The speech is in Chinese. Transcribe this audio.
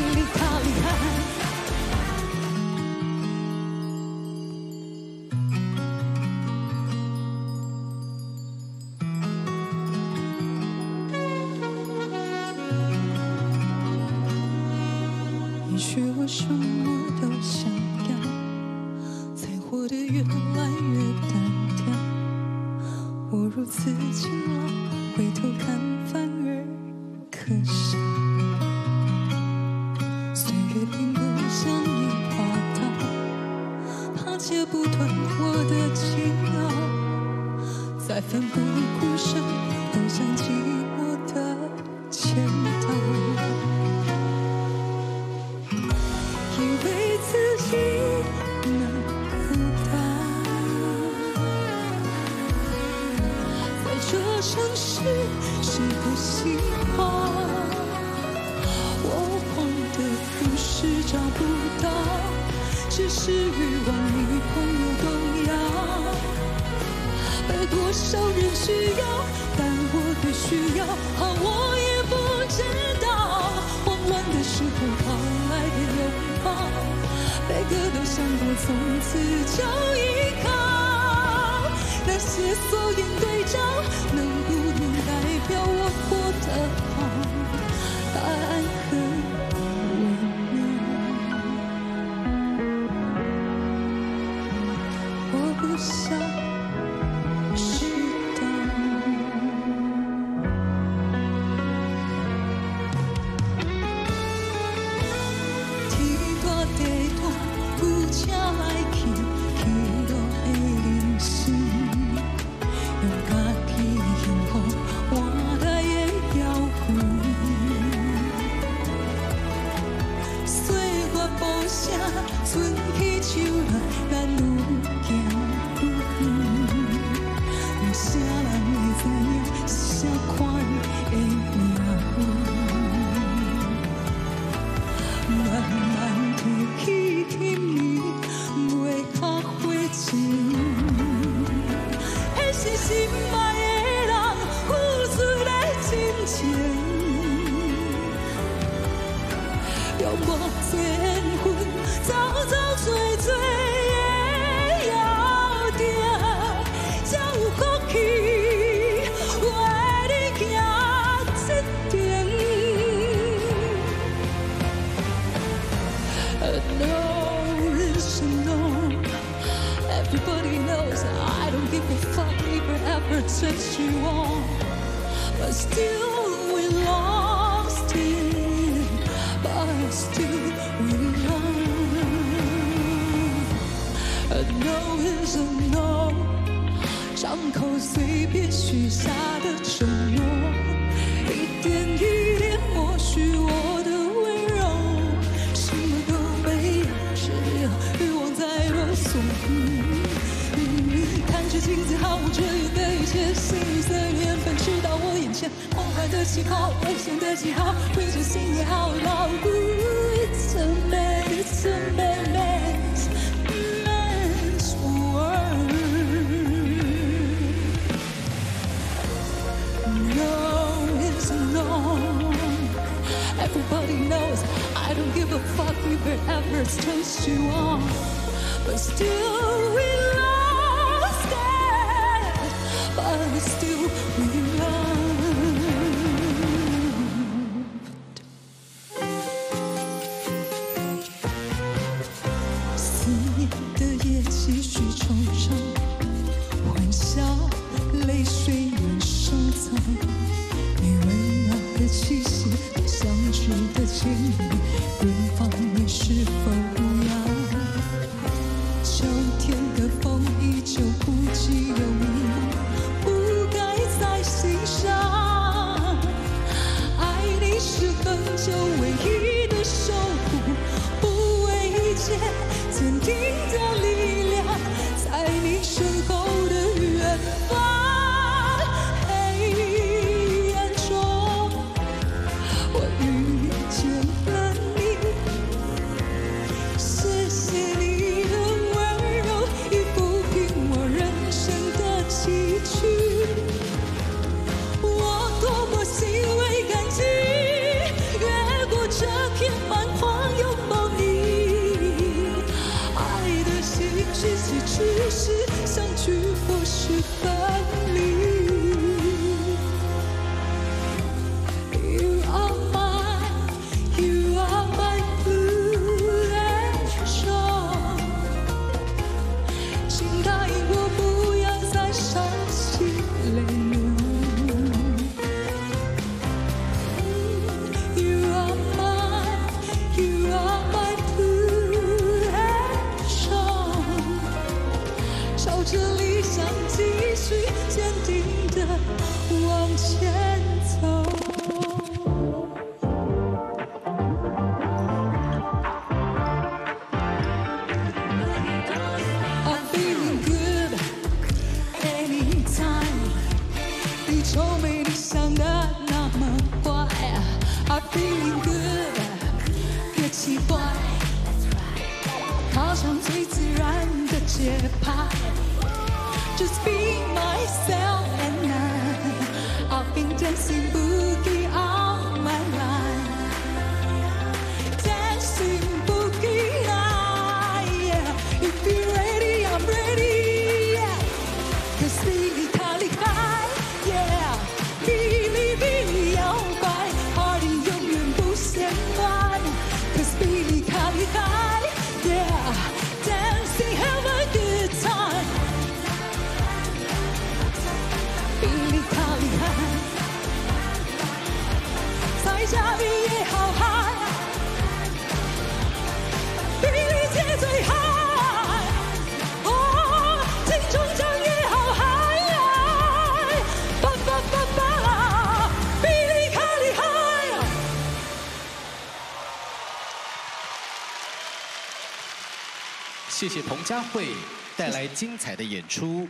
你离开离开也许我什么都想要才活得越来越单调。我如此勤劳回头看奋不顾身投向寂寞的前刀。以为自己能孤单，在这城市谁不喜欢？我慌的不是找不到，只是欲望多少人需要，但我的需要，好我也不知道。慌乱的时候靠来的拥抱，每个都想过从此就依靠。那些缩影对照，Everybody knows I don't give a fuck if it ever turns you on. But still we lost it. But still we love. A no is a no. 伤口随便许下的 的气泡，危险的记号，挥着心也好牢固。It's a mess, it's a mess, mess world. No is no. Everybody knows I don't give a fuck if it ever turns you on. But still we lost it. But still we that you 着理想，继续坚定地往前。chip. Just be myself and I. I've been dancing. 谢谢彭佳慧带来精彩的演出。